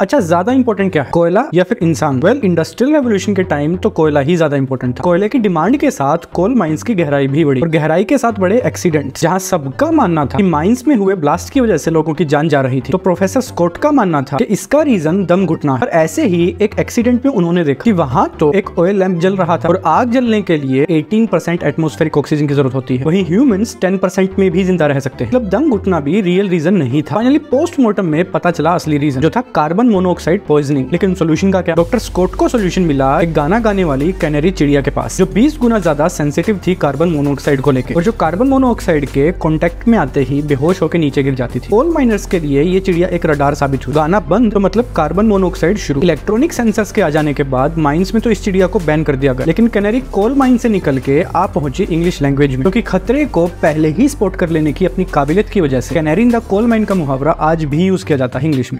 अच्छा ज़्यादा इंपॉर्टेंट क्या है? कोयला या फिर इंसान? वेल इंडस्ट्रियल रेवोल्यूशन के टाइम तो कोयला ही ज़्यादा इंपॉर्टेंट था। कोयले की डिमांड के साथ कोल माइंस की गहराई भी बढ़ी। और गहराई के साथ बड़े एक्सीडेंट जहाँ सबका मानना था कि माइंस में हुए ब्लास्ट की वजह से लोगों की जान जा रही थी। तो प्रोफेसर स्कॉट का मानना था कि इसका रीजन दम घुटना और ऐसे ही एक एक्सीडेंट में उन्होंने देखा कि वहाँ तो एक ऑयल लैंप जल रहा था। और आग जलने के लिए 18 परसेंट एटमोस्फेरिक ऑक्सीजन की ज़रूरत होती है। वही ह्यूमंस 10 परसेंट में भी ज़िंदा रह सकते हैं। मतलब दम घुटना भी रियल रीजन नहीं था। फाइनली पोस्टमार्टम में पता चला असली रीजन जो था कार्बन मोनोऑक्साइड पॉइजनिंग लेकिन सोल्यूशन का क्या? डॉक्टर स्कॉट को सोल्यूशन मिला एक गाना गाने वाली कैनरी चिड़िया के पास, जो 20 गुना ज़्यादा सेंसिटिव थी कार्बन मोनोऑक्साइड को लेकर और जो कार्बन मोनोऑक्साइड के कॉन्टेक्ट में आते ही बेहोश होकर नीचे गिर जाती थी। ऑल माइनर्स के लिए ये चिड़िया एक रडार साबित हुई। गाना बंद तो मतलब कार्बन मोनोऑक्साइड शुरू। इलेक्ट्रॉनिक सेंसर्स के आ जाने के बाद माइंस में तो इस चिड़िया को बैन कर दिया गया। लेकिन कैनरी कोल माइन से निकल के आप पहुँची इंग्लिश लैंग्वेज में, क्योंकि खतरे को पहले ही स्पॉट कर लेने की अपनी काबिलियत की वजह से canary in the coal mine का मुहावरा आज भी यूज़ किया जाता है इंग्लिश में।